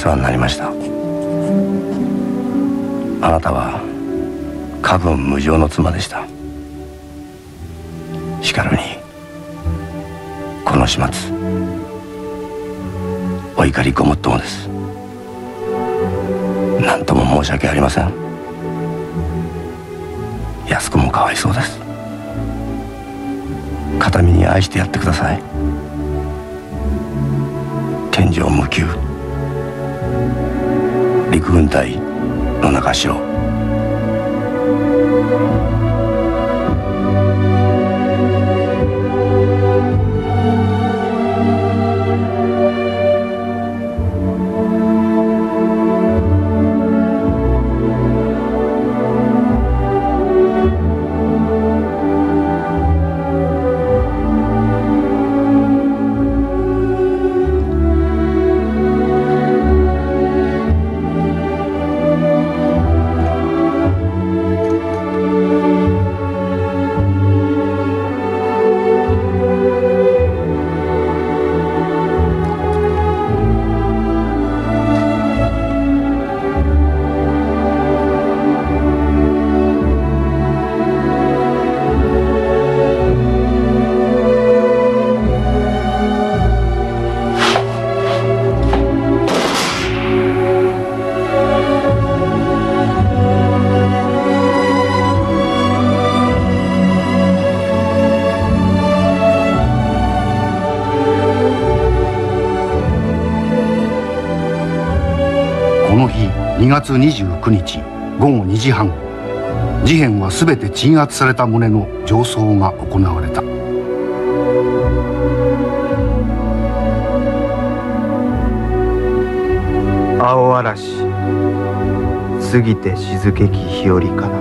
世話になりました。あなたは過分無常の妻でした。しかるにこの始末お怒りごもっともです。何とも申し訳ありません。安子もかわいそうです。形見に愛してやってください。天上無休陸軍隊野中四郎月29日午後2時半。事変は全て鎮圧された旨の上奏が行われた。青嵐過ぎて静けき日和かな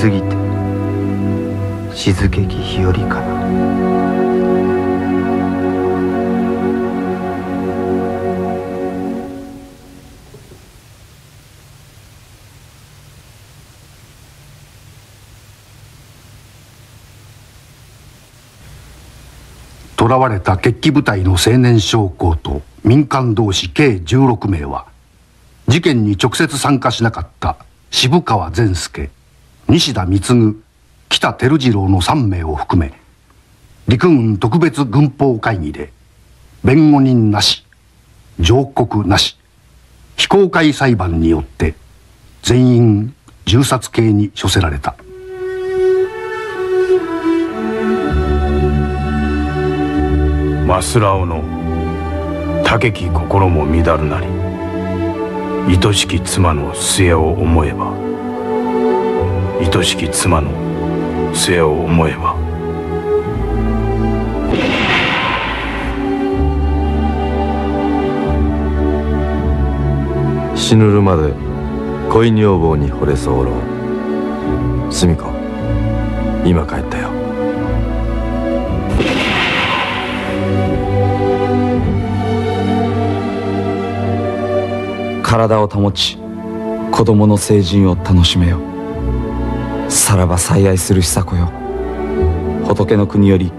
過ぎて静けき日和かな囚われた決起部隊の青年将校と民間同士計16名は事件に直接参加しなかった渋川善介西田貢北照次郎の3名。を含め陸軍特別軍法会議で弁護人なし。上告なし。非公開裁判によって全員銃殺刑に処せられた。マスラオの。武き心も乱るなり。愛しき妻の末を思えば。愛しき妻の末を思えば。死ぬるまで恋女房に惚れ候すみ子今帰ったよ。体を保ち子供の成人を楽しめよ。さらば最愛する久子よ。仏の国より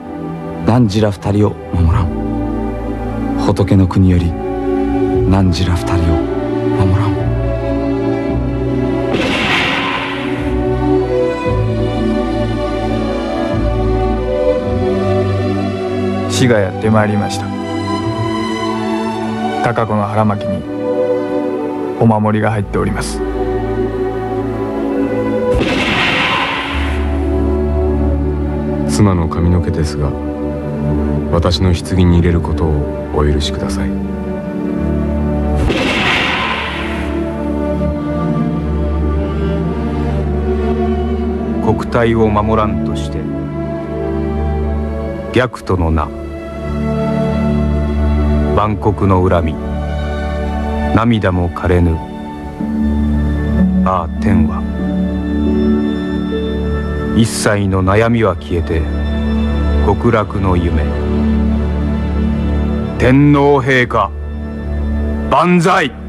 汝ら二人を守らん。仏の国より汝ら二人を守らん。死がやってまいりました。高子の腹巻きにお守りが入っております。妻の髪の毛ですが私の棺に入れることをお許しください。国体を守らんとして逆との名万国の恨み涙も枯れぬ。ああ天は。一切の悩みは消えて極楽の夢。天皇陛下万歳！